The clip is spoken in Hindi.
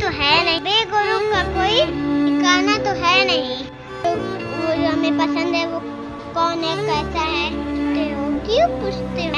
तो है नहीं। बेगुरों का कोई ठिकाना तो है नहीं। तो वो जो हमें पसंद है वो कौन है, कैसा है तो क्यों पूछते हैं?